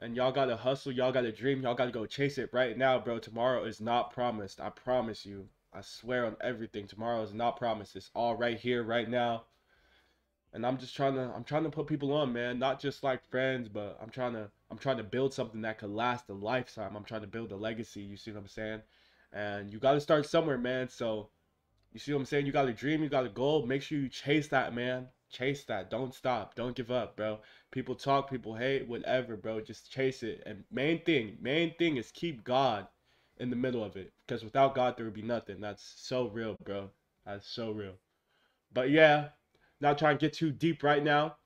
And y'all gotta hustle, y'all gotta dream, y'all gotta go chase it right now, bro. Tomorrow is not promised. I promise you. I swear on everything. Tomorrow is not promised. It's all right here, right now. And I'm just trying to I'm trying to put people on, man. Not just like friends, but I'm trying to I'm trying to build something that could last a lifetime. I'm trying to build a legacy, you see what I'm saying? And you gotta start somewhere, man. So you see what I'm saying? You got a dream, you got a goal. Make sure you chase that, man. Chase that. Don't stop. Don't give up, bro. People talk, people hate, whatever, bro. Just chase it. And main thing, main thing is keep God in the middle of it. Because without God, there would be nothing. That's so real, bro. That's so real. But yeah, not trying to get too deep right now.